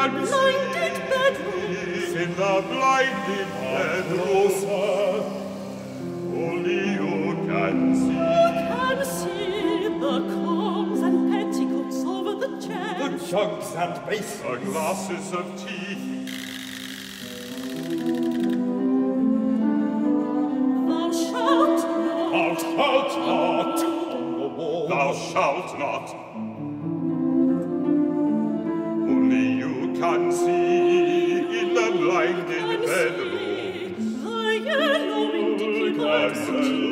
my blinded bedrooms. In the blinded bedrooms. Only you can see. You can see the combs and petticoats over the chair. The jugs and basins the glasses of tea. Thou shalt not. Thou shalt not. Thou shalt not. can see in the blinded bedroom. I can know in the